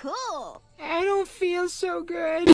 Cool. I don't feel so good.